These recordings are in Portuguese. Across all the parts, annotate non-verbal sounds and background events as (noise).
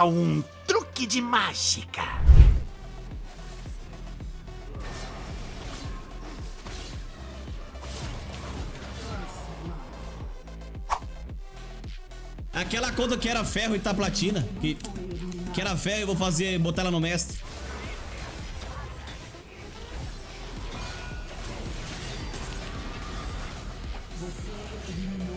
um truque de mágica? Aquela conta que era ferro e tá platina. Que, que era ferro, eu vou fazer, botar ela no mestre. Um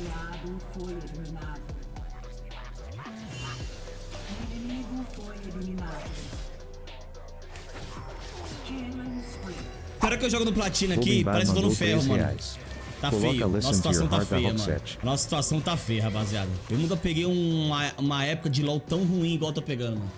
aliado foi eliminado. Um inimigo foi eliminado. Cara que eu jogo no platina aqui, parece que eu tô no ferro, mano. Tá feio. Nossa situação tá feia, mano. Nossa situação tá feia, rapaziada. Eu nunca peguei uma, uma época de LoL tão ruim igual eu tô pegando, mano.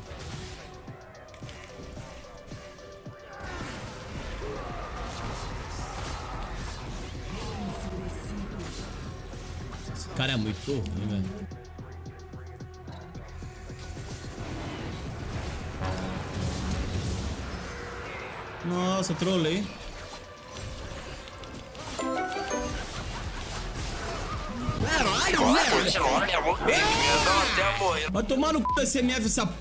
Cara é muito ruim, velho. Nossa, trolei. Vai tomar no c desse MF essa p.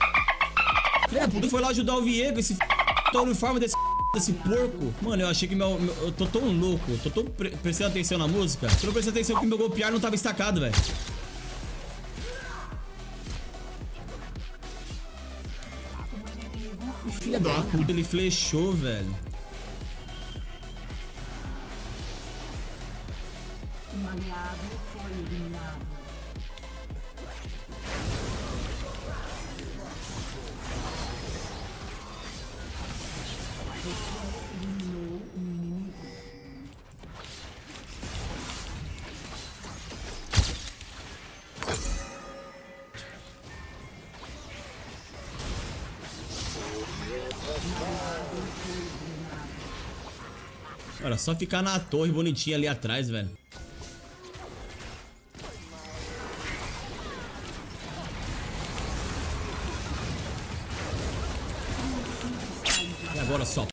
Da puta foi lá ajudar o Viego, esse f... Tô uniforme desse p... desse porco. Mano, eu achei que meu, meu- Eu tô tão louco, tô tão pre prestando atenção na música. Tô não prestando atenção que meu golpear não tava estacado, velho. Filha da puta, ele flechou, velho. Aliado foi eliminado. Olha, só ficar na torre bonitinha ali atrás, velho. E agora só.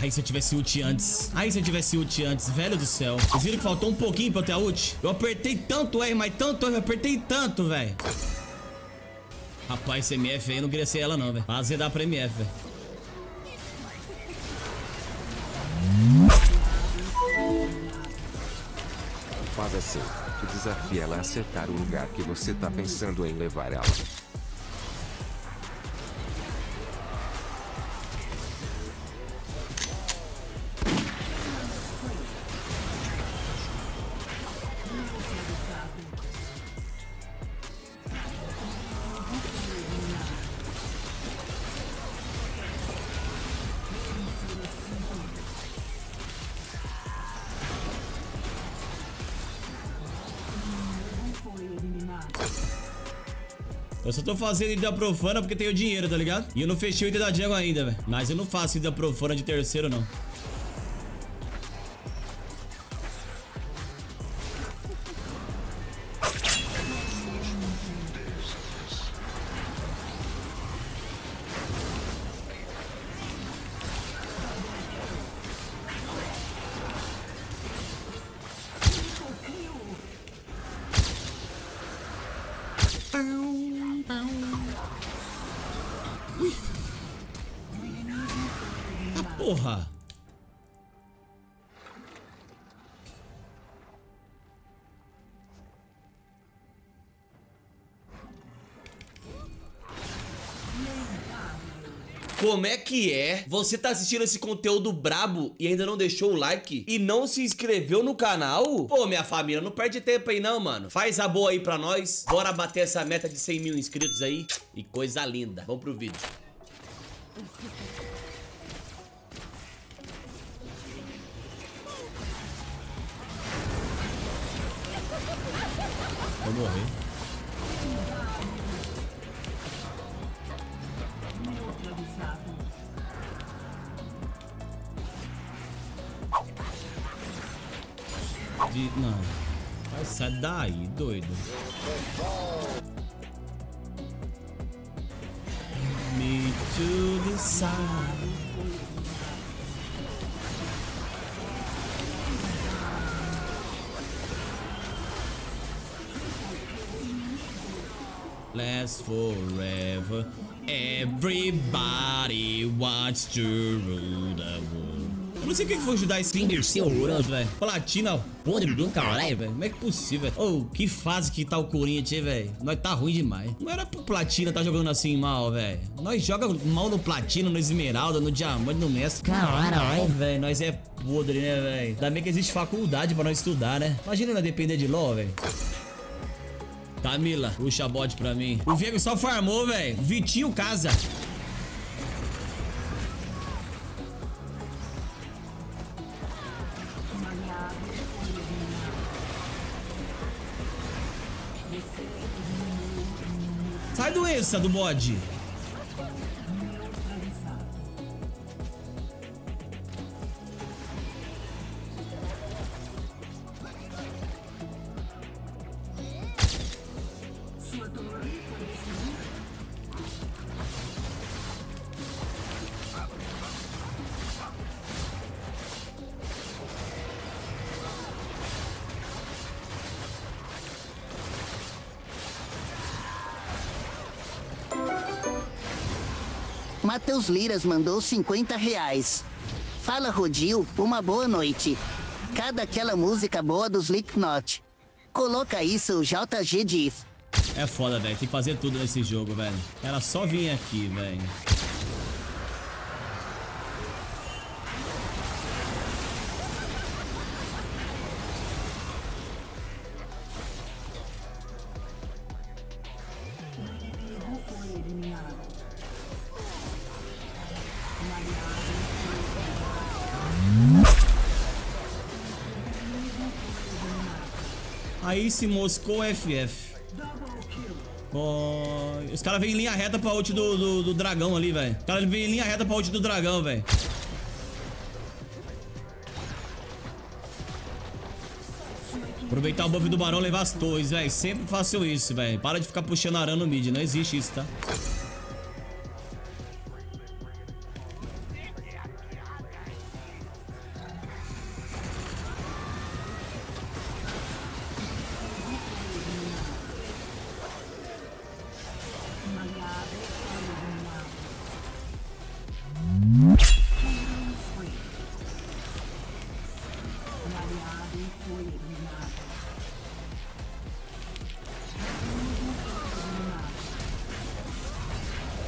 Aí se eu tivesse ult antes. Aí se eu tivesse ult antes, velho do céu. Vocês viram que faltou um pouquinho pra eu ter a ult? Eu apertei tanto R, mas tanto R, eu apertei tanto, velho. Rapaz, esse MF aí eu não queria ser ela não, velho. Azedar pra MF, velho. Faz assim. Tu desafia ela a acertar o lugar que você tá pensando em levar ela. Eu só tô fazendo ida profana porque tenho dinheiro, tá ligado? E eu não fechei o ida da Jungle ainda, velho. Mas eu não faço ida profana de terceiro, não. Ow. Porra. Como é que é? Você tá assistindo esse conteúdo brabo e ainda não deixou o like e não se inscreveu no canal? Pô, minha família, não perde tempo aí não, mano. Faz a boa aí pra nós. Bora bater essa meta de 100 mil inscritos aí. E coisa linda. Vamos pro vídeo. Morrer. De... Não. Vai sair daí, doido. Me to the side. Last forever. Everybody wants to rule the world. Eu não sei o que foi ajudar esse Finger segurança, velho. Platina podre do caralho, velho. Como é que é possível, velho? Ô, que fase que tá o Corinthians, velho. Nós tá ruim demais. Não era pro Platina tá jogando assim mal, velho. Nós joga mal no Platina, no Esmeralda, no Diamante, no Mestre. Caralho, velho. Nós é podre, né, velho? Ainda bem que existe faculdade pra nós estudar, né? Imagina nós depender de LOL, velho. Camila, puxa a bot pra mim. O Viego só farmou, velho. Vitinho casa. Sai doença do bode. Matheus Liras mandou 50 reais. Fala, Rodil, uma boa noite. Cada aquela música boa dos Slipknot. Coloca isso, JG Diff. É foda, velho. Tem que fazer tudo nesse jogo, velho. Era só vir aqui, velho. Aí se moscou FF. Ó, os caras vêm em linha reta pra ult do, do, do dragão ali, velho. Os caras vêm em linha reta pra ult do dragão, velho. Aproveitar o buff do barão levar as torres, velho. Sempre façam isso, velho. Para de ficar puxando arã no mid. Não existe isso, tá?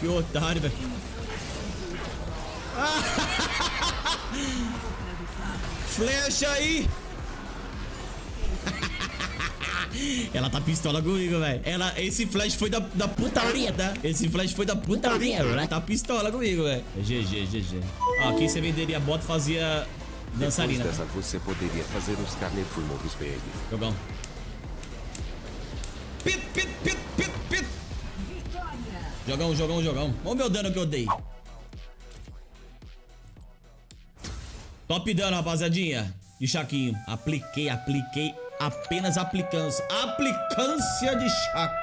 Que otário, velho. (laughs) Flecha aí! (laughs) Ela tá pistola comigo, velho. Ela, esse flash foi da, da putaria, tá? Esse flash foi da putaria, ela tá pistola comigo, velho. GG, GG. Ó, aqui você venderia bota e fazia dançarina. Depois dessa você poderia fazer os carnefumovos baby. Jogão. Jogão, jogão, jogão. Olha o meu dano que eu dei. Top dano, rapaziadinha. De Chaquinho. Apliquei, apliquei. Apenas aplicância. Aplicância de Chaco.